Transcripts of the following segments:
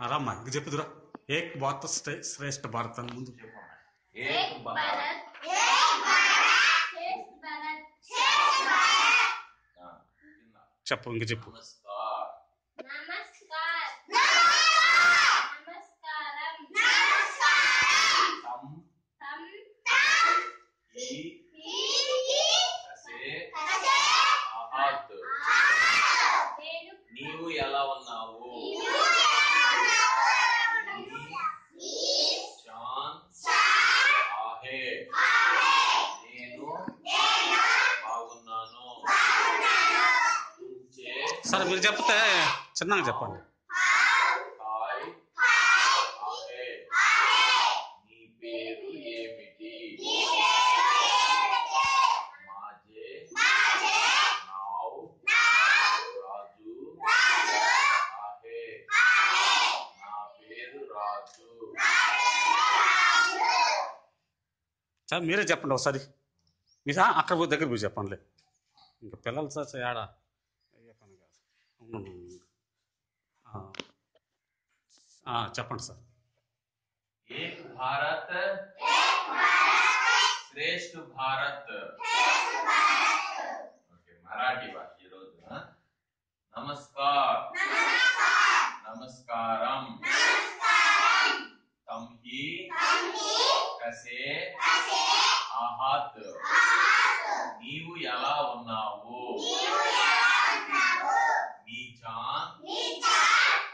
అరా మగ్గు చెప్పుదురా. ఏక్ భారత శ్రేష్ఠ భారత ముందు. చెప్పు ఇంక చెప్పు. సరే మీరు చెప్తే చిన్నగా చెప్పండి హాయ్ సార్ మీరే చెప్పండి ఒకసారి మీరు ఆ- అక్కడ పోయి దగ్గర పోయి చెప్పండి ఇంకా పిల్లలు సార్ ఏడా అయ్యే పని కాదు అవును. ఆ. ఆ, చెప్పండి సార్ एक भारत श्रेष्ठ भारत ఓకే మరాఠీ భాష కసే? ఆహాత్. నీవు ఎలా ఉన్నావు? నీ చాన్?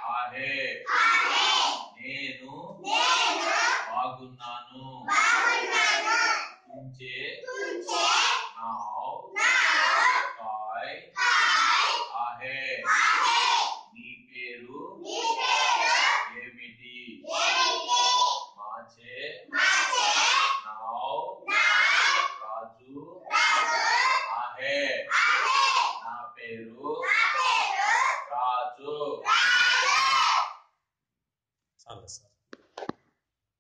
ఆహే. నేను బాగున్నాను. తుంచే నావ్